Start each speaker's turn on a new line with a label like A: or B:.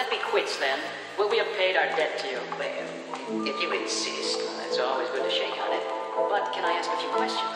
A: that be quits then? Will we have paid our debt to you?
B: Well, if you insist.
A: It's always good to shake on it. But can I ask a few questions?